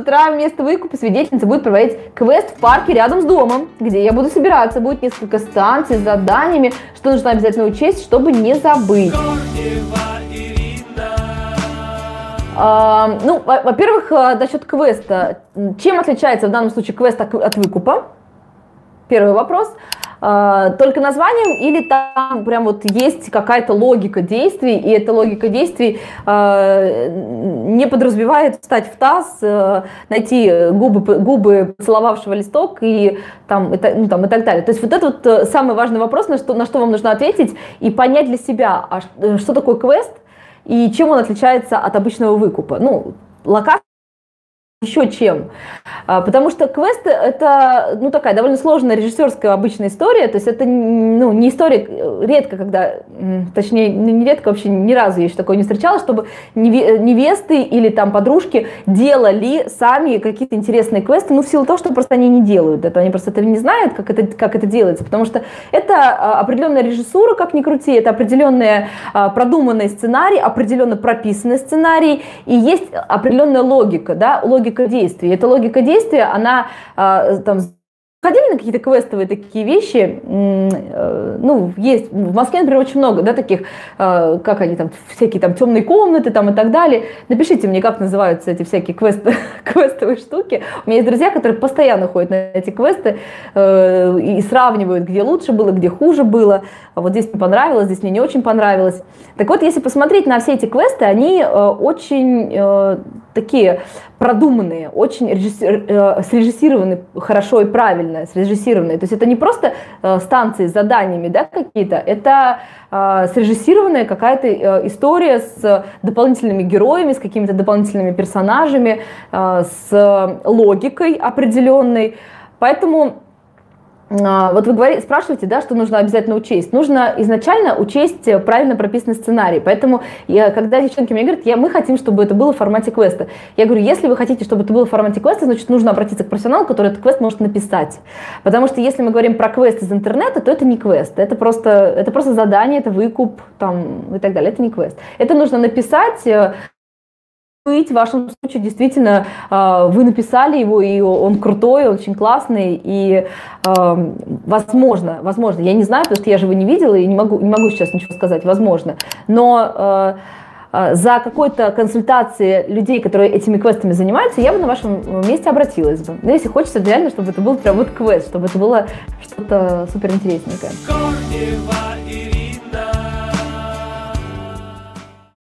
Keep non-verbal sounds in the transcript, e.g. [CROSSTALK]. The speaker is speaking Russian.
утра вместо выкупа свидетельница будет проводить квест в парке рядом с домом, где я буду собираться. Будет несколько станций с заданиями, что нужно обязательно учесть, чтобы не забыть. А, ну, во-первых, э, насчет квеста. Чем отличается в данном случае квест от выкупа? Первый вопрос. А, только названием или там прям вот есть какая-то логика действий, и эта логика действий э, не подразумевает встать в таз, э, найти губы, губы целовавшего листок и там, это, ну, там, и так далее. То есть вот это вот э, самый важный вопрос, на что, на что вам нужно ответить, и понять для себя, а что, что такое квест, и чем он отличается от обычного выкупа. Ну, локация еще чем. А, потому что квест это ну, такая довольно сложная режиссерская обычная история. То есть это ну, не история, редко, когда, точнее, не редко вообще ни разу я еще такое не встречала, чтобы невесты или там подружки делали сами какие-то интересные квесты, ну, в силу того, что просто они не делают это. Они просто этого не знают, как это, как это делается. Потому что это а, определенная режиссура, как ни крути, это определенный а, продуманный сценарий, определенно прописанный сценарий, и есть определенная логика, да, логика логика действий. Эта логика действия, она а, там Ходили на какие-то квестовые такие вещи, э, ну, есть, в Москве, например, очень много, да, таких, э, как они там, всякие там темные комнаты там и так далее. Напишите мне, как называются эти всякие квест, [LAUGHS] квестовые штуки. У меня есть друзья, которые постоянно ходят на эти квесты э, и сравнивают, где лучше было, где хуже было. А вот здесь мне понравилось, здесь мне не очень понравилось. Так вот, если посмотреть на все эти квесты, они очень такие продуманные, очень режиссер, э, срежиссированы хорошо и правильно, срежиссированные. То есть это не просто э, станции с заданиями да, какие-то, это э, срежиссированная какая-то э, история с дополнительными героями, с какими-то дополнительными персонажами, э, с логикой определенной. Поэтому вот вы говорите, спрашиваете, да, что нужно обязательно учесть. Нужно изначально учесть правильно прописанный сценарий. Поэтому, я, когда девчонки мне говорят, я, мы хотим, чтобы это было в формате квеста. Я говорю, если вы хотите, чтобы это было в формате квеста, значит, нужно обратиться к профессионалу, который этот квест может написать. Потому что если мы говорим про квест из интернета, то это не квест. Это просто, это просто задание, это выкуп там, и так далее. Это не квест. Это нужно написать э, быть, в вашем случае действительно а, вы написали его, и он крутой, очень классный, и возможно, возможно, я не знаю, потому что я же его не видела и не могу, не могу сейчас ничего сказать, возможно, но а, а, за какой-то консультацией людей, которые этими квестами занимаются, я бы на вашем месте обратилась бы. Но если хочется реально, чтобы это был прям вот квест, чтобы это было что-то суперинтересненькое. Корнева